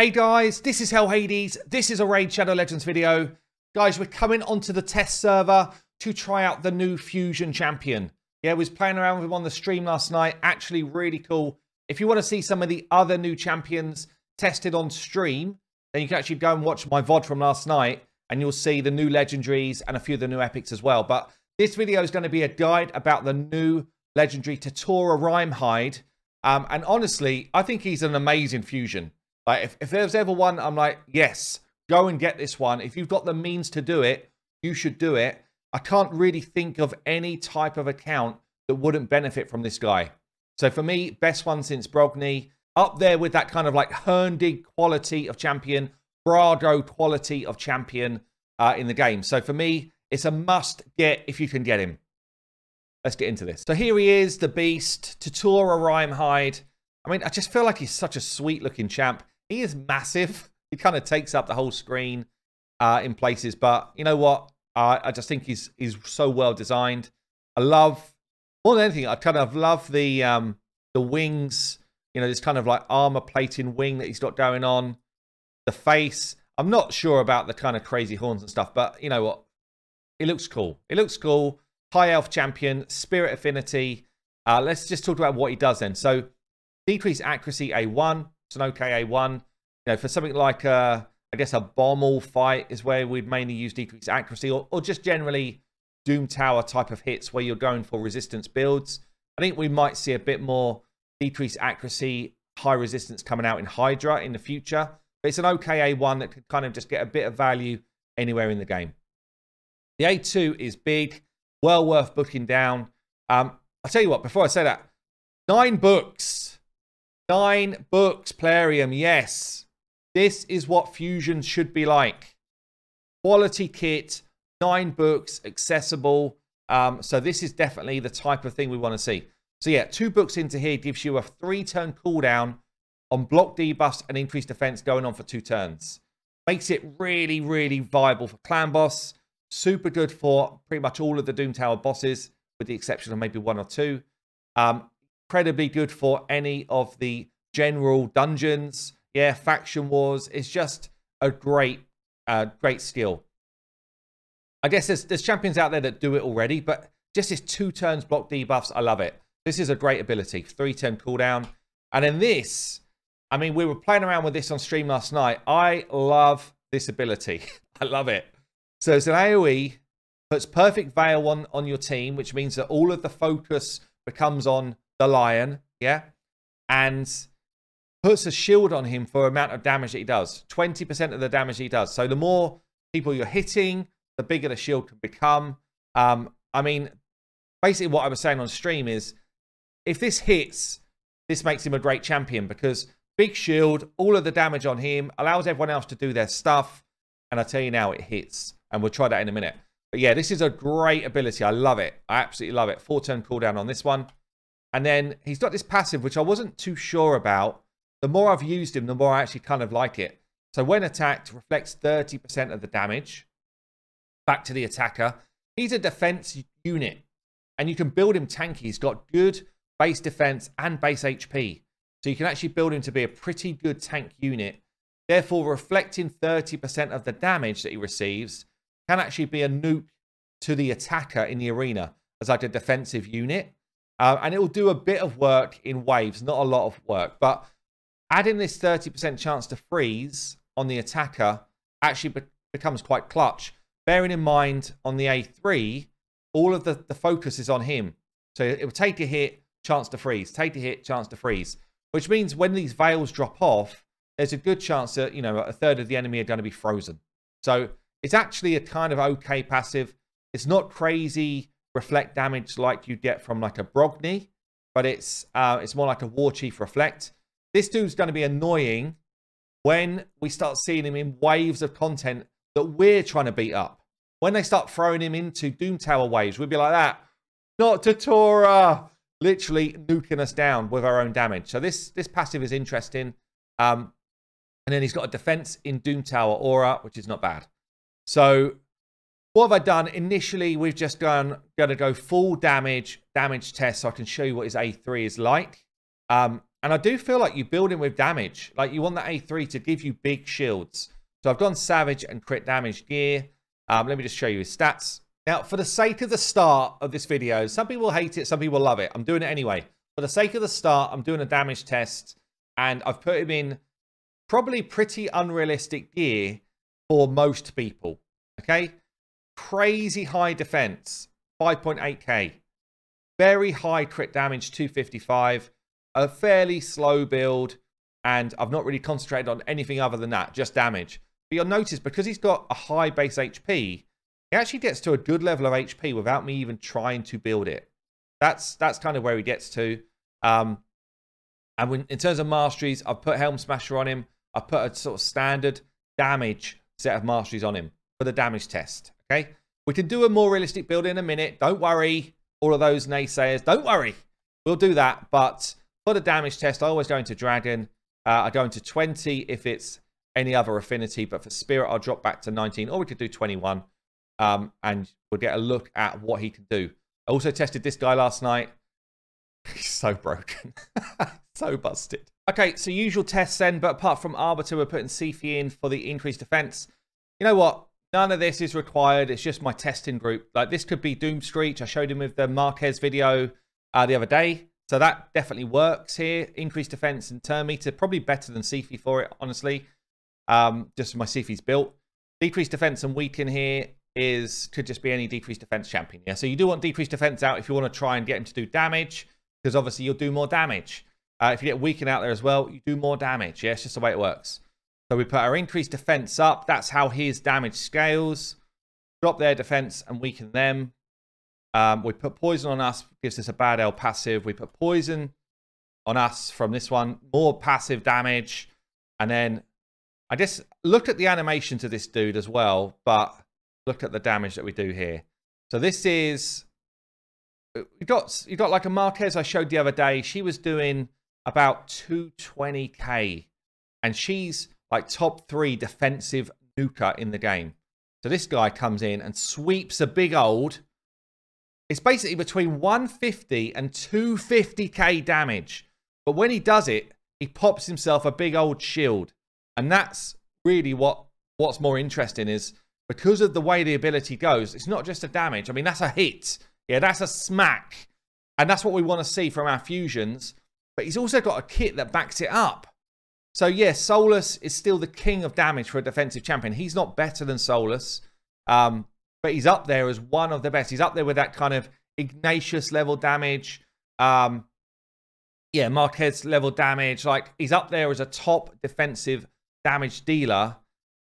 Hey guys, this is Hell Hades. This is a Raid Shadow Legends video. Guys, we're coming onto the test server to try out the new Fusion Champion. Yeah, we was playing around with him on the stream last night. Actually, really cool. If you want to see some of the other new champions tested on stream, then you can actually go and watch my VOD from last night and you'll see the new legendaries and a few of the new epics as well. But this video is going to be a guide about the new legendary Tatura Rimehide. Um, and honestly, I think he's an amazing fusion. Like, if, if there's ever one, I'm like, yes, go and get this one. If you've got the means to do it, you should do it. I can't really think of any type of account that wouldn't benefit from this guy. So for me, best one since Brogni. Up there with that kind of like Hurndig quality of champion, Brado quality of champion uh, in the game. So for me, it's a must get if you can get him. Let's get into this. So here he is, the beast, Tatura Rimehide. I mean, I just feel like he's such a sweet looking champ. He is massive. He kind of takes up the whole screen uh, in places. But you know what? Uh, I just think he's he's so well designed. I love more than anything. I kind of love the um, the wings. You know, this kind of like armor plating wing that he's got going on. The face. I'm not sure about the kind of crazy horns and stuff, but you know what? It looks cool. It looks cool. High Elf Champion, Spirit Affinity. Uh, let's just talk about what he does then. So, decrease accuracy A1. It's an okay A1. You know, for something like, uh, I guess, a Bommal fight is where we'd mainly use decrease accuracy or, or just generally Doom Tower type of hits where you're going for resistance builds. I think we might see a bit more decrease accuracy, high resistance coming out in Hydra in the future. But it's an okay A1 that could kind of just get a bit of value anywhere in the game. The A2 is big, well worth booking down. Um, I'll tell you what, before I say that, nine books. Nine books, Plarium, yes. This is what Fusion should be like. Quality kit, nine books, accessible. Um, so this is definitely the type of thing we want to see. So yeah, two books into here gives you a three-turn cooldown on block debuffs and increased defense going on for two turns. Makes it really, really viable for clan boss. Super good for pretty much all of the Doom Tower bosses, with the exception of maybe one or two. Um, incredibly good for any of the general dungeons. Yeah, faction wars. It's just a great, uh, great skill. I guess there's, there's champions out there that do it already, but just this two turns block debuffs, I love it. This is a great ability. Three turn cooldown. And then this, I mean, we were playing around with this on stream last night. I love this ability. I love it. So it's an AoE, puts perfect veil on, on your team, which means that all of the focus becomes on the lion, yeah? And puts a shield on him for amount of damage that he does. 20% of the damage he does. So the more people you're hitting, the bigger the shield can become. Um, I mean, basically what I was saying on stream is if this hits, this makes him a great champion because big shield, all of the damage on him, allows everyone else to do their stuff. And I tell you now, it hits and we'll try that in a minute. But yeah, this is a great ability. I love it. I absolutely love it. Four turn cooldown on this one. And then he's got this passive, which I wasn't too sure about. The more I've used him, the more I actually kind of like it. So when attacked, reflects 30% of the damage back to the attacker. He's a defense unit, and you can build him tanky. He's got good base defense and base HP. So you can actually build him to be a pretty good tank unit. Therefore, reflecting 30% of the damage that he receives can actually be a nuke to the attacker in the arena as like a defensive unit. Uh, and it will do a bit of work in waves, not a lot of work. But adding this 30% chance to freeze on the attacker actually be becomes quite clutch. Bearing in mind on the A3, all of the, the focus is on him. So it will take a hit, chance to freeze, take a hit, chance to freeze. Which means when these veils drop off, there's a good chance that, you know, a third of the enemy are going to be frozen. So it's actually a kind of okay passive. It's not crazy reflect damage like you get from like a Brogni, but it's uh, it's more like a War Chief reflect. This dude's going to be annoying when we start seeing him in waves of content that we're trying to beat up. When they start throwing him into Doom Tower waves, we'd be like that. Not Tatura! Literally nuking us down with our own damage. So this this passive is interesting. Um, and then he's got a defense in Doom Tower aura, which is not bad. So what have I done? Initially, we've just gone going to go full damage, damage test so I can show you what his A3 is like. Um, and I do feel like you build him with damage. Like you want the A3 to give you big shields. So I've gone Savage and crit damage gear. Um, let me just show you his stats. Now, for the sake of the start of this video, some people hate it, some people love it. I'm doing it anyway. For the sake of the start, I'm doing a damage test, and I've put him in probably pretty unrealistic gear for most people. Okay? Crazy high defense, 5.8k. Very high crit damage, 255. A fairly slow build, and I've not really concentrated on anything other than that, just damage. But you'll notice because he's got a high base HP, he actually gets to a good level of HP without me even trying to build it. That's that's kind of where he gets to. Um, and when, in terms of masteries, I've put Helm Smasher on him. I've put a sort of standard damage set of masteries on him for the damage test. Okay, we can do a more realistic build in a minute. Don't worry, all of those naysayers. Don't worry, we'll do that. But for the damage test, I always go into Dragon. Uh, I go into 20 if it's any other affinity. But for Spirit, I'll drop back to 19, or we could do 21. Um, and we'll get a look at what he can do. I also tested this guy last night. He's so broken. so busted. Okay, so usual tests then, but apart from Arbiter, we're putting Siphi in for the increased defense. You know what? None of this is required. It's just my testing group. Like this could be Doom Screech. I showed him with the Marquez video uh, the other day. So that definitely works here. Increased defense and turn meter. Probably better than Siphi for it, honestly. Um, just my Siphi's built. Decreased defense and weaken here is could just be any decreased defense champion. Yeah, so you do want decreased defense out if you want to try and get him to do damage, because obviously you'll do more damage. Uh, if you get weaken out there as well, you do more damage. Yeah, it's just the way it works. So we put our increased defense up. That's how his damage scales. Drop their defense and weaken them. Um, we put poison on us, gives us a bad L passive. We put poison on us from this one, more passive damage. And then I just look at the animation to this dude as well, but look at the damage that we do here. So this is you got you got like a Marquez I showed the other day. She was doing about 220k, and she's like top three defensive nuker in the game. So this guy comes in and sweeps a big old. It's basically between 150 and 250k damage. But when he does it, he pops himself a big old shield. And that's really what what's more interesting is because of the way the ability goes, it's not just a damage. I mean, that's a hit. Yeah, that's a smack. And that's what we want to see from our fusions. But he's also got a kit that backs it up. So, yes, yeah, Solus is still the king of damage for a defensive champion. He's not better than Solus, um, but he's up there as one of the best. He's up there with that kind of Ignatius level damage. Um, yeah, Marquez level damage. Like, he's up there as a top defensive damage dealer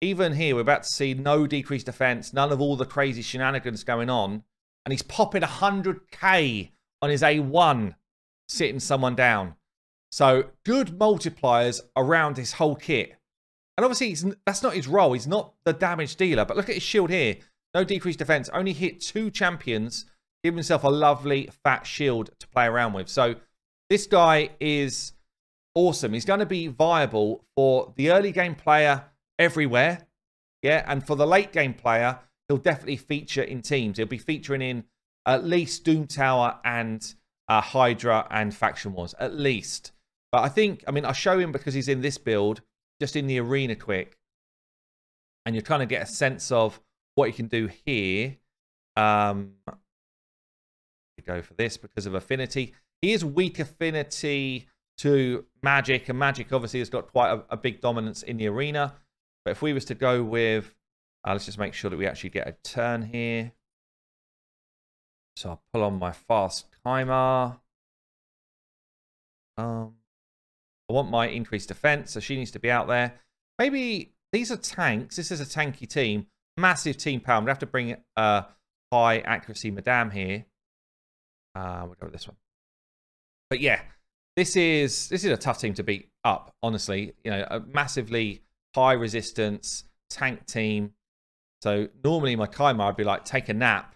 even here, we're about to see no decreased defense, none of all the crazy shenanigans going on. And he's popping 100k on his A1, sitting someone down. So good multipliers around his whole kit. And obviously, that's not his role. He's not the damage dealer. But look at his shield here. No decreased defense. Only hit two champions. Give himself a lovely fat shield to play around with. So this guy is awesome. He's going to be viable for the early game player everywhere. Yeah, and for the late game player, he'll definitely feature in teams. He'll be featuring in at least Doom Tower and uh, Hydra and Faction Wars, at least. But I think, I mean, I'll show him because he's in this build, just in the arena quick. And you're trying to get a sense of what he can do here. Um, go for this because of affinity. He is weak affinity to magic, and magic obviously has got quite a, a big dominance in the arena. But if we was to go with, uh, let's just make sure that we actually get a turn here. So I'll pull on my fast timer. Um, I want my increased defense, so she needs to be out there. Maybe these are tanks. This is a tanky team. Massive team power. I'm going to have to bring uh, high accuracy Madame here. Uh, we'll go with this one. But yeah, this is this is a tough team to beat up, honestly. You know, a massively high resistance, tank team. So normally my Kymar, I'd be like, take a nap.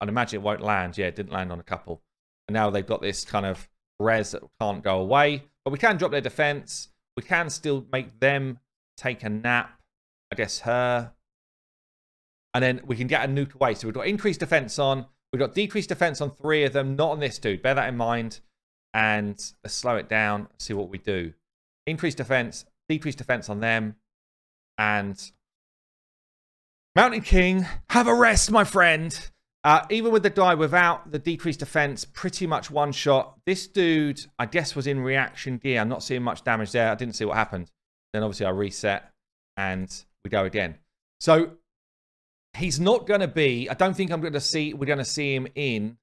I'd imagine it won't land. Yeah, it didn't land on a couple. And now they've got this kind of res that can't go away. But we can drop their defense. We can still make them take a nap. I guess her. And then we can get a nuke away. So we've got increased defense on. We've got decreased defense on three of them, not on this dude. Bear that in mind. And let's slow it down, see what we do. Increased defense, decreased defense on them. And Mountain King, have a rest, my friend. Uh, even with the die without the decreased defense, pretty much one shot. This dude, I guess, was in reaction gear. I'm not seeing much damage there. I didn't see what happened. Then obviously I reset and we go again. So he's not going to be, I don't think I'm going to see, we're going to see him in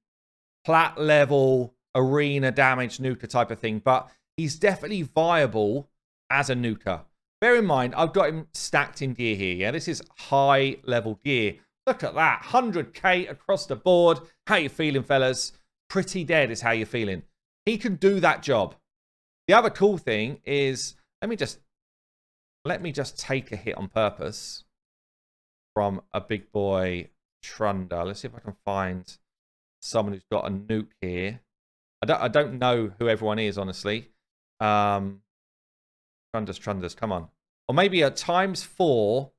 plat level arena damage nuker type of thing, but he's definitely viable as a nuker. Bear in mind, I've got him stacked in gear here. Yeah, this is high level gear. Look at that. 100k across the board. How you feeling, fellas? Pretty dead is how you're feeling. He can do that job. The other cool thing is, let me just, let me just take a hit on purpose from a big boy Trunda. Let's see if I can find someone who's got a nuke here. I don't, I don't know who everyone is, honestly. Um, Trunders, Trunders, come on. Or maybe a times four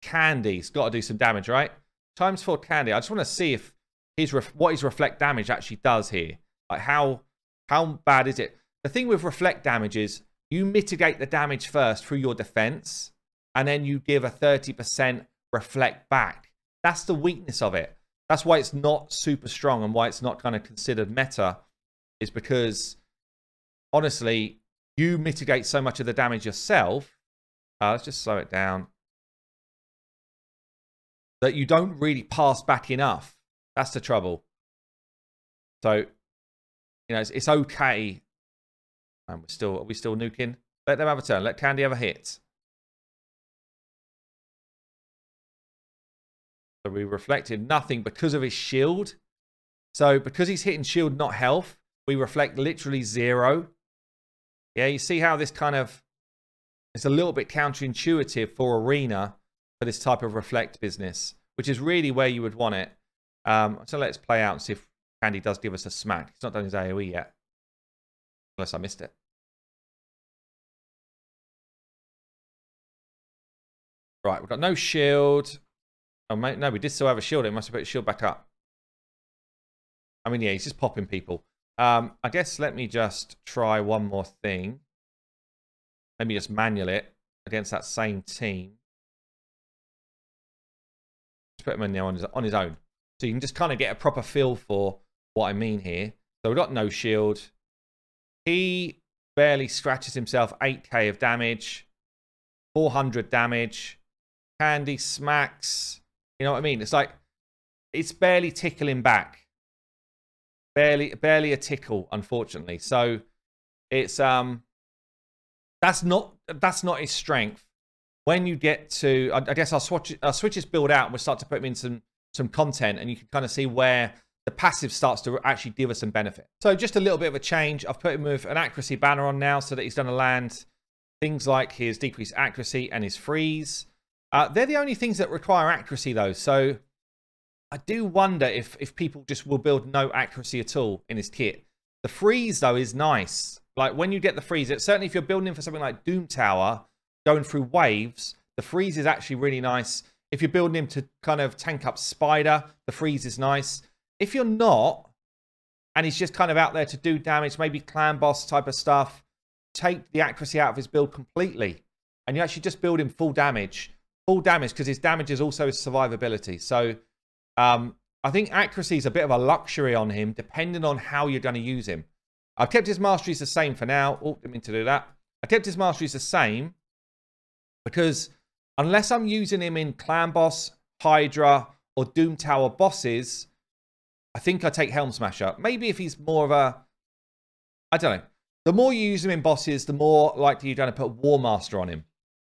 Candy's got to do some damage, right? Times four Candy. I just want to see if his what his reflect damage actually does here. Like how how bad is it? The thing with reflect damage is you mitigate the damage first through your defense, and then you give a 30% reflect back. That's the weakness of it. That's why it's not super strong and why it's not kind of considered meta, is because honestly, you mitigate so much of the damage yourself. Uh, let's just slow it down. That you don't really pass back enough. That's the trouble. So, you know, it's, it's okay. And we're still, are we still nuking? Let them have a turn. Let Candy have a hit. So we reflected nothing because of his shield. So because he's hitting shield, not health, we reflect literally zero. Yeah, you see how this kind of it's a little bit counterintuitive for Arena for this type of reflect business, which is really where you would want it. Um, so let's play out and see if Candy does give us a smack. He's not done his AoE yet. Unless I missed it. Right, we've got no shield. Oh, no, we did still have a shield. It must have put the shield back up. I mean, yeah, he's just popping people. Um, I guess let me just try one more thing. Let me just manual it against that same team. Put him in there on his, on his own. So you can just kind of get a proper feel for what I mean here. So we've got no shield. He barely scratches himself 8k of damage. 400 damage. Candy smacks. You know what I mean? It's like, it's barely tickling back barely barely a tickle, unfortunately. So it's um that's not that's not his strength. When you get to, I, guess I guess our switch switches build out. and We'll start to put them in some some content, and you can kind of see where the passive starts to actually give us some benefit. So just a little bit of a change. I've put him with an accuracy banner on now, so that he's going to land things like his decreased accuracy and his freeze. Uh, they're the only things that require accuracy, though. So I do wonder if if people just will build no accuracy at all in his kit. The freeze though is nice. Like when you get the freeze, it, certainly if you're building for something like Doom Tower, going through waves, the freeze is actually really nice. If you're building him to kind of tank up Spider, the freeze is nice. If you're not, and he's just kind of out there to do damage, maybe clan boss type of stuff, take the accuracy out of his build completely. And you actually just build him full damage. Full damage because his damage is also his survivability. So um, I think accuracy is a bit of a luxury on him, depending on how you're going to use him. I've kept his masteries the same for now. Oh, didn't mean to do that. I kept his masteries the same because unless I'm using him in Clan Boss, Hydra, or Doom Tower bosses, I think I take Helm Smasher. Maybe if he's more of a... I don't know. The more you use him in bosses, the more likely you're going to put War Master on him.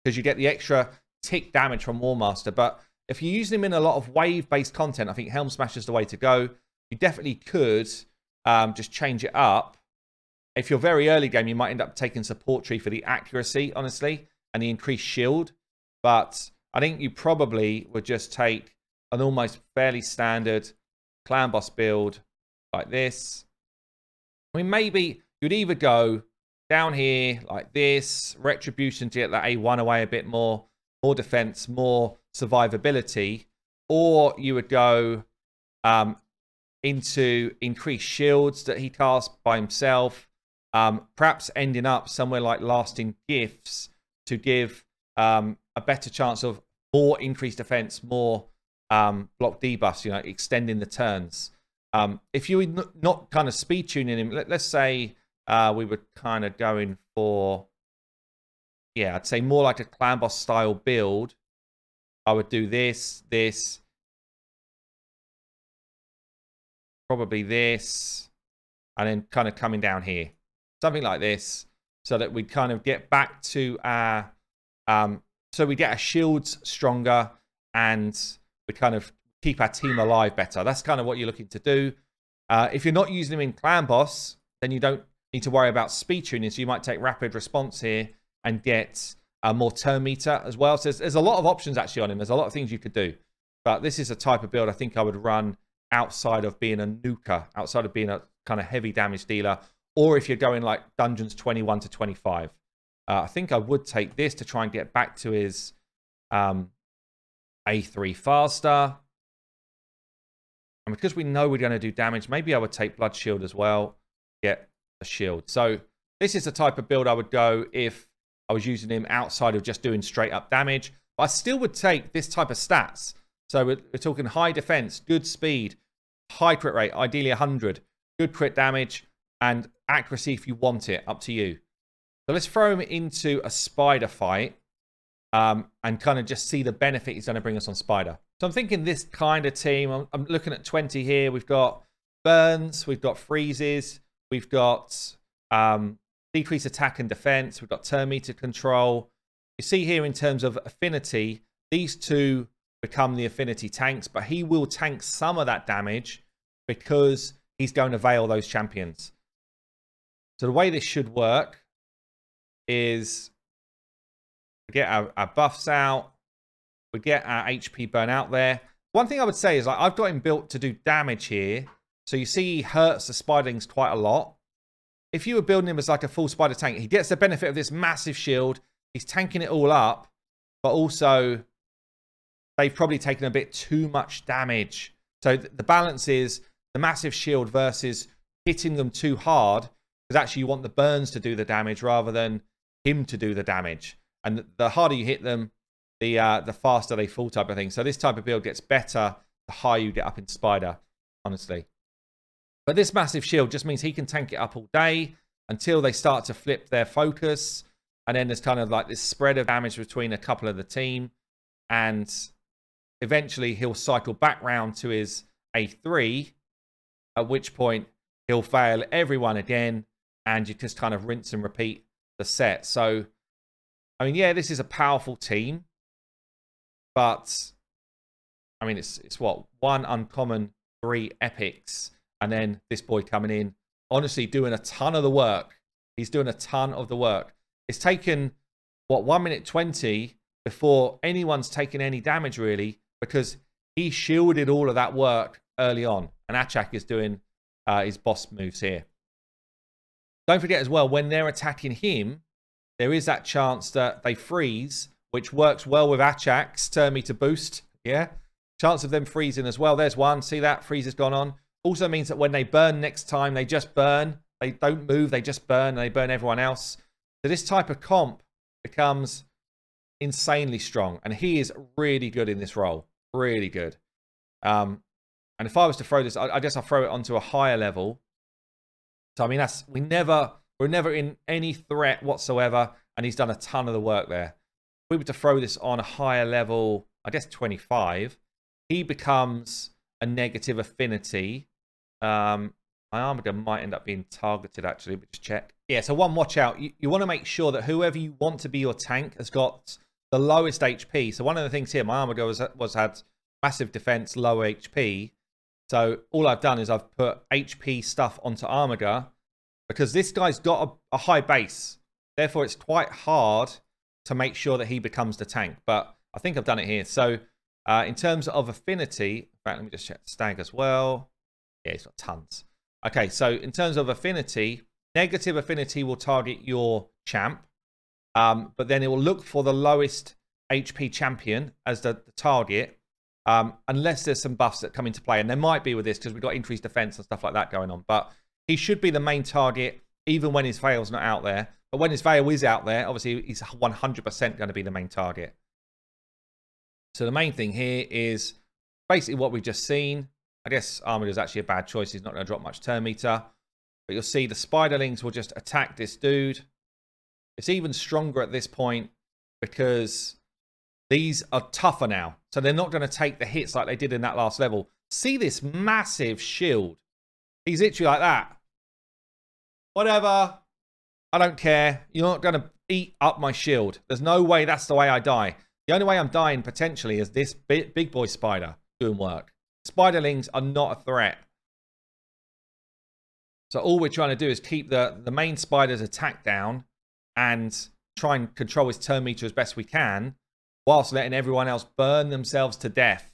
Because you get the extra tick damage from War Master. But if you're using him in a lot of wave-based content, I think Helm Smash is the way to go. You definitely could um, just change it up. If you're very early game, you might end up taking support tree for the accuracy, honestly, and the increased shield. But I think you probably would just take an almost fairly standard clan boss build like this. I mean, maybe you'd either go down here like this, retribution to get that A1 away a bit more, more defense, more survivability, or you would go um, into increased shields that he casts by himself, um, perhaps ending up somewhere like lasting gifts to give um, a better chance of more increased defense, more um, block debuffs, you know, extending the turns. Um, if you were not kind of speed tuning him, let, us say uh, we were kind of going for, yeah, I'd say more like a clan boss style build. I would do this, this, probably this, and then kind of coming down here. Something like this, so that we kind of get back to our, um, so we get our shields stronger and we kind of keep our team alive better. That's kind of what you're looking to do. Uh, if you're not using them in Clan Boss, then you don't need to worry about speed tuning. So you might take Rapid Response here and get a more turn meter as well. So there's, there's a lot of options actually on him. There's a lot of things you could do. But this is a type of build I think I would run outside of being a nuker, outside of being a kind of heavy damage dealer, or if you're going like dungeons 21 to 25. Uh, I think I would take this to try and get back to his um, A3 faster. And because we know we're going to do damage, maybe I would take Blood Shield as well, get a shield. So this is the type of build I would go if I was using him outside of just doing straight up damage. But I still would take this type of stats. So we're, we're talking high defense, good speed, high crit rate, ideally 100, good crit damage, and accuracy if you want it, up to you. So let's throw him into a spider fight um, and kind of just see the benefit he's going to bring us on spider. So I'm thinking this kind of team, I'm, I'm looking at 20 here. We've got burns, we've got freezes, we've got um, decrease attack and defense, we've got turn meter control. You see here in terms of affinity, these two become the affinity tanks, but he will tank some of that damage because he's going to veil those champions. So the way this should work is we get our, our buffs out, we get our HP burn out there. One thing I would say is like I've got him built to do damage here. So you see he hurts the spiderlings quite a lot. If you were building him as like a full spider tank, he gets the benefit of this massive shield. He's tanking it all up, but also they've probably taken a bit too much damage. So the balance is the massive shield versus hitting them too hard because actually you want the burns to do the damage rather than him to do the damage. And the harder you hit them, the uh, the faster they fall type of thing. So this type of build gets better the higher you get up in Spider, honestly. But this massive shield just means he can tank it up all day until they start to flip their focus. And then there's kind of like this spread of damage between a couple of the team. And Eventually, he'll cycle back round to his A3, at which point he'll fail everyone again, and you just kind of rinse and repeat the set. So, I mean, yeah, this is a powerful team, but I mean, it's it's what one uncommon, three epics, and then this boy coming in, honestly, doing a ton of the work. He's doing a ton of the work. It's taken what one minute twenty before anyone's taken any damage really because he shielded all of that work early on. And Achak is doing uh, his boss moves here. Don't forget as well, when they're attacking him, there is that chance that they freeze, which works well with Achak's, turn me to boost. Yeah. Chance of them freezing as well. There's one. See that? Freeze has gone on. Also means that when they burn next time, they just burn. They don't move. They just burn and they burn everyone else. So this type of comp becomes insanely strong. And he is really good in this role. Really good. Um, and if I was to throw this, I, I guess I'll throw it onto a higher level. So, I mean, that's we never, we're never in any threat whatsoever. And he's done a ton of the work there. If we were to throw this on a higher level, I guess 25, he becomes a negative affinity. Um, my Armiger might end up being targeted actually, but just check. Yeah, so one watch out. You, you want to make sure that whoever you want to be your tank has got the lowest HP. So one of the things here, my Armiger was, was had massive defense, low HP. So all I've done is I've put HP stuff onto Armiger because this guy's got a, a high base. Therefore, it's quite hard to make sure that he becomes the tank. But I think I've done it here. So uh, in terms of affinity, in fact, let me just check Stag as well. Yeah, he's got tons. Okay, so in terms of affinity, negative affinity will target your champ. Um, but then it will look for the lowest HP champion as the, the target, um, unless there's some buffs that come into play. And there might be with this because we've got increased defense and stuff like that going on. But he should be the main target even when his veil's not out there. But when his veil is out there, obviously he's 100% going to be the main target. So the main thing here is basically what we've just seen. I guess Armiger is actually a bad choice. He's not going to drop much turn meter. But you'll see the Spiderlings will just attack this dude. It's even stronger at this point because these are tougher now. So they're not going to take the hits like they did in that last level. See this massive shield. He's literally like that. Whatever. I don't care. You're not going to eat up my shield. There's no way that's the way I die. The only way I'm dying potentially is this big, big boy spider doing work. Spiderlings are not a threat. So all we're trying to do is keep the, the main spider's attack down and try and control his turn meter as best we can whilst letting everyone else burn themselves to death.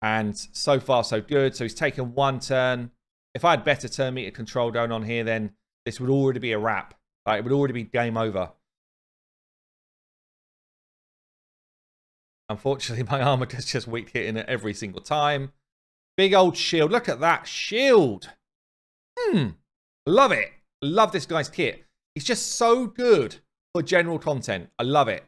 And so far, so good. So he's taken one turn. If I had better turn meter control going on here, then this would already be a wrap. Like, it would already be game over. Unfortunately, my armor gets just weak hitting it every single time. Big old shield. Look at that shield. Hmm. Love it. Love this guy's kit. He's just so good for general content. I love it.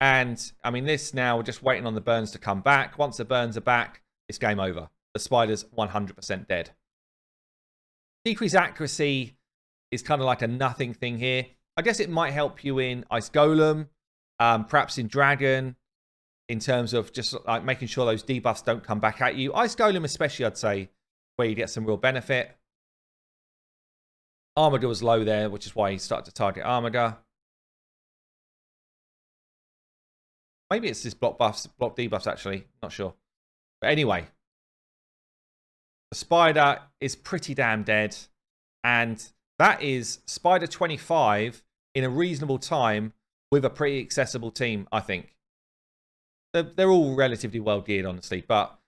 And I mean, this now, we're just waiting on the burns to come back. Once the burns are back, it's game over. The spider's 100% dead. Decrease accuracy is kind of like a nothing thing here. I guess it might help you in Ice Golem, um, perhaps in Dragon, in terms of just like making sure those debuffs don't come back at you. Ice Golem especially, I'd say, where you get some real benefit. Armiger was low there, which is why he started to target Armiger. Maybe it's this block buffs, block debuffs actually. Not sure. But anyway, the spider is pretty damn dead. And that is Spider 25 in a reasonable time with a pretty accessible team, I think. They're, they're all relatively well geared, honestly. But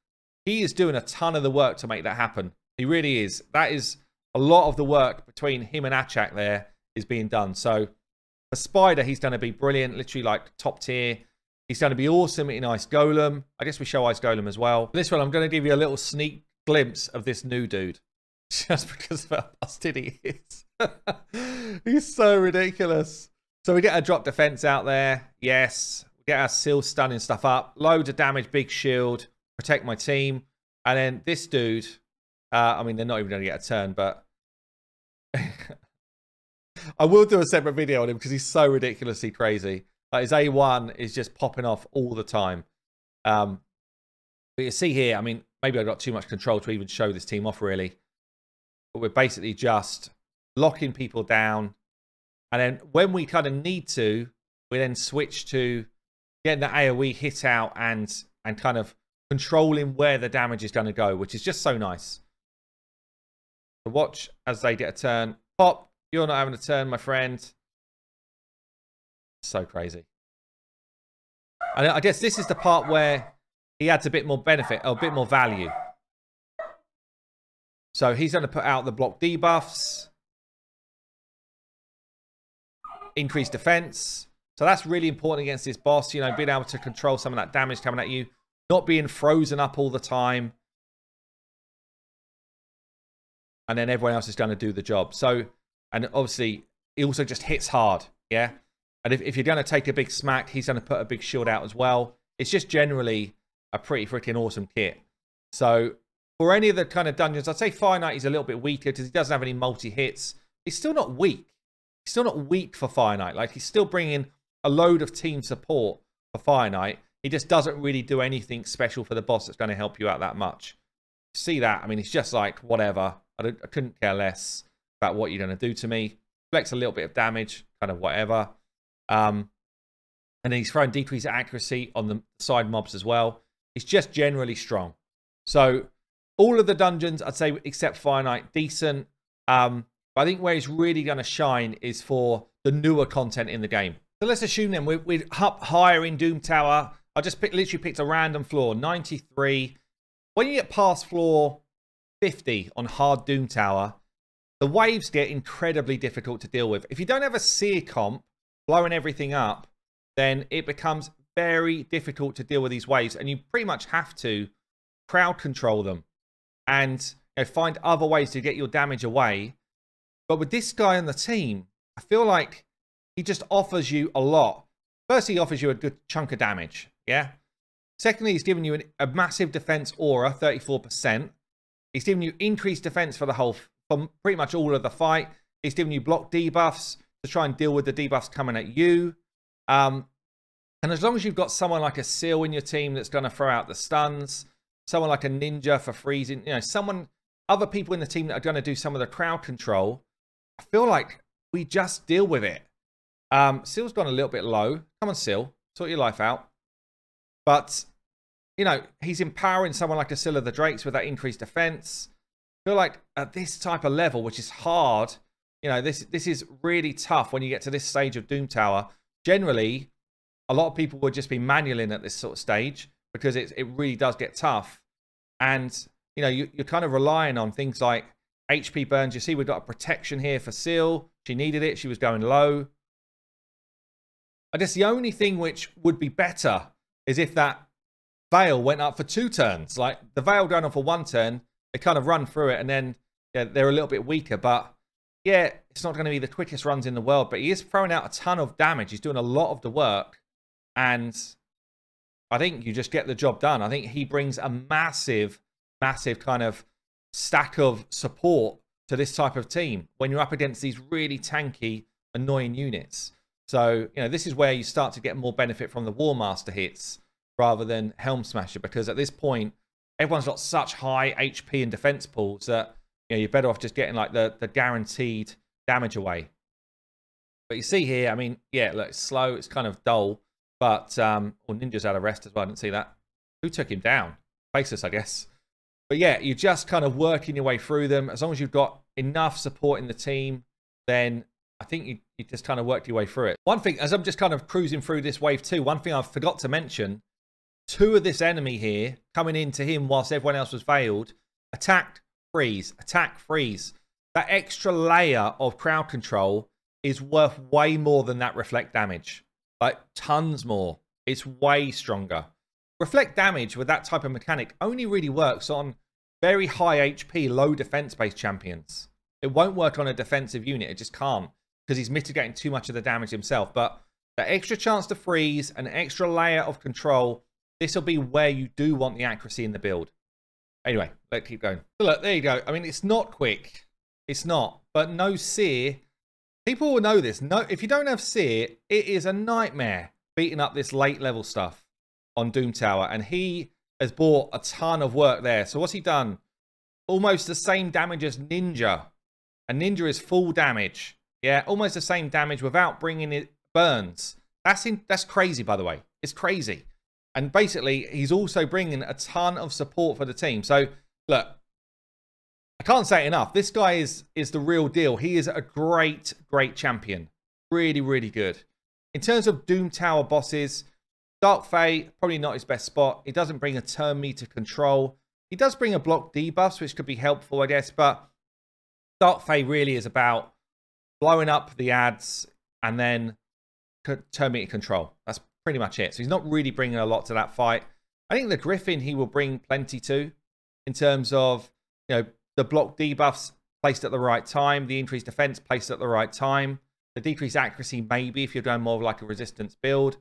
he is doing a ton of the work to make that happen. He really is. That is a lot of the work between him and Achak there is being done. So for Spider, he's going to be brilliant, literally like top tier. He's going to be awesome in Ice Golem. I guess we show Ice Golem as well. This one, I'm going to give you a little sneak glimpse of this new dude. Just because of how busted he is. he's so ridiculous. So we get a drop defense out there. Yes. We get our seal stunning stuff up. Loads of damage, big shield. Protect my team. And then this dude, uh, I mean, they're not even going to get a turn, but I will do a separate video on him because he's so ridiculously crazy. Like his A1 is just popping off all the time. Um, but you see here, I mean, maybe I got too much control to even show this team off, really. But we're basically just locking people down. And then when we kind of need to, we then switch to getting the AoE hit out and and kind of controlling where the damage is going to go, which is just so nice. So watch as they get a turn. Pop, you're not having a turn, my friend. So crazy. And I guess this is the part where he adds a bit more benefit, or a bit more value. So he's going to put out the block debuffs. Increase defense. So that's really important against this boss, you know, being able to control some of that damage coming at you. Not being frozen up all the time. And then everyone else is going to do the job. So, and obviously, he also just hits hard, yeah? And if, if you're going to take a big smack, he's going to put a big shield out as well. It's just generally a pretty freaking awesome kit. So for any of the kind of dungeons, I'd say Fire Knight is a little bit weaker because he doesn't have any multi-hits. He's still not weak. He's still not weak for Fire Knight. Like, he's still bringing a load of team support for Fire Knight. He just doesn't really do anything special for the boss that's going to help you out that much. See that? I mean, he's just like, whatever. I, I couldn't care less about what you're going to do to me. Flex a little bit of damage, kind of whatever. Um, and then he's throwing decreased accuracy on the side mobs as well. He's just generally strong. So all of the dungeons, I'd say, except Knight, decent. Um, but I think where he's really going to shine is for the newer content in the game. So let's assume then we're, we're up higher in Doom Tower. I just pick, literally picked a random floor, 93. When you get past floor 50 on hard Doom Tower, the waves get incredibly difficult to deal with. If you don't have a seer comp, blowing everything up, then it becomes very difficult to deal with these waves. And you pretty much have to crowd control them and you know, find other ways to get your damage away But with this guy on the team, I feel like he just offers you a lot. Firstly, he offers you a good chunk of damage. Yeah. Secondly, he's giving you an, a massive defense aura, 34%. He's giving you increased defense for the whole, for pretty much all of the fight. He's giving you block debuffs to try and deal with the debuffs coming at you. Um, and as long as you've got someone like a Seal in your team that's going to throw out the stuns, someone like a Ninja for freezing, you know, someone, other people in the team that are going to do some of the crowd control, I feel like we just deal with it. Um, Seal's gone a little bit low. Come on, Seal. Sort your life out. But, you know, he's empowering someone like a Scyl of the Drakes with that increased defense. I feel like at this type of level, which is hard, you know, this this is really tough when you get to this stage of Doom Tower. Generally, a lot of people would just be manualing at this sort of stage because it, it really does get tough. And, you know, you, you're kind of relying on things like HP burns. You see we've got a protection here for Seal. She needed it. She was going low. I guess the only thing which would be better is if that Veil went up for two turns. Like the Veil going on for one turn, they kind of run through it and then yeah, they're a little bit weaker. But yeah, it's not going to be the quickest runs in the world, but he is throwing out a ton of damage. He's doing a lot of the work. And I think you just get the job done. I think he brings a massive, massive kind of stack of support to this type of team when you're up against these really tanky, annoying units. So, you know, this is where you start to get more benefit from the War Master hits rather than Helm Smasher because at this point, everyone's got such high HP and defense pools that you know, you're better off just getting like the, the guaranteed damage away. But you see here, I mean, yeah, look, it's slow, it's kind of dull. But, um, well, Ninja's out of rest as well. I didn't see that. Who took him down? Faceless, I guess. But yeah, you're just kind of working your way through them. As long as you've got enough support in the team, then I think you, you just kind of worked your way through it. One thing, as I'm just kind of cruising through this wave two, one thing I forgot to mention, two of this enemy here coming into him whilst everyone else was veiled, attack, freeze, attack, freeze. That extra layer of crowd control is worth way more than that reflect damage. Like tons more. It's way stronger. Reflect damage with that type of mechanic only really works on very high HP, low defense based champions. It won't work on a defensive unit. It just can't because he's mitigating too much of the damage himself. But that extra chance to freeze, an extra layer of control, this will be where you do want the accuracy in the build. Anyway, let's keep going. So look, there you go. I mean, it's not quick. It's not. But no Seer People will know this. No, if you don't have Seer, it is a nightmare beating up this late level stuff on Doom Tower. And he has bought a ton of work there. So what's he done? Almost the same damage as Ninja. And Ninja is full damage. Yeah, almost the same damage without bringing it burns. That's in, that's crazy, by the way. It's crazy. And basically, he's also bringing a ton of support for the team. So, look, I can't say enough. This guy is is the real deal. He is a great, great champion. Really, really good. In terms of Doom Tower bosses, Dark Fey, probably not his best spot. He doesn't bring a turn meter control. He does bring a block debuffs, which could be helpful, I guess, but Dark Fey really is about blowing up the ads and then turn meter control. That's pretty much it. So he's not really bringing a lot to that fight. I think the Griffin he will bring plenty to in terms of, you know, the block debuffs placed at the right time, the increased defense placed at the right time, the decreased accuracy maybe if you're doing more of like a resistance build.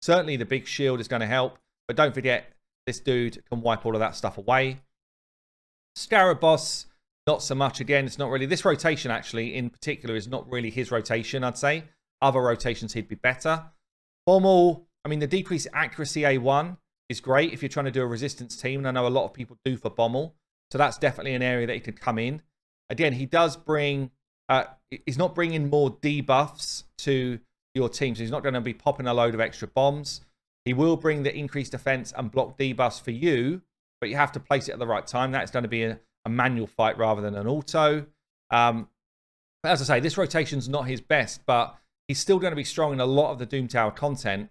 Certainly the big shield is going to help, but don't forget this dude can wipe all of that stuff away. Scarab boss, not so much. Again, it's not really this rotation actually in particular is not really his rotation. I'd say other rotations he'd be better. Bommal, I mean the decreased accuracy A1 is great if you're trying to do a resistance team, and I know a lot of people do for Bommal. So that's definitely an area that he could come in. Again, he does bring, uh, he's not bringing more debuffs to your team. So he's not going to be popping a load of extra bombs. He will bring the increased defense and block debuffs for you, but you have to place it at the right time. That's going to be a, a manual fight rather than an auto. Um, as I say, this rotation's not his best, but he's still going to be strong in a lot of the Doom Tower content.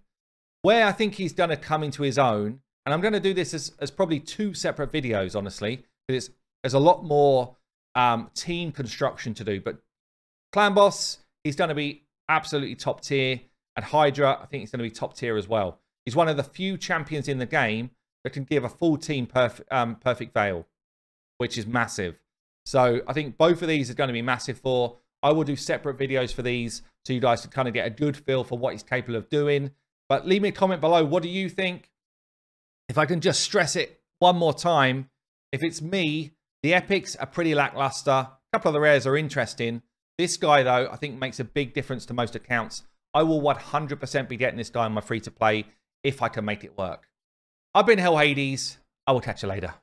Where I think he's going to come into his own, and I'm going to do this as, as probably two separate videos, honestly, because there's a lot more um, team construction to do. But Clan Boss, he's going to be absolutely top tier. And Hydra, I think he's going to be top tier as well. He's one of the few champions in the game that can give a full team perf um, perfect veil, which is massive. So I think both of these are going to be massive for I will do separate videos for these so you guys can kind of get a good feel for what he's capable of doing. But leave me a comment below. What do you think? If I can just stress it one more time, if it's me, the epics are pretty lackluster. A couple of the rares are interesting. This guy, though, I think makes a big difference to most accounts. I will 100% be getting this guy on my free to play if I can make it work. I've been Hell Hades. I will catch you later.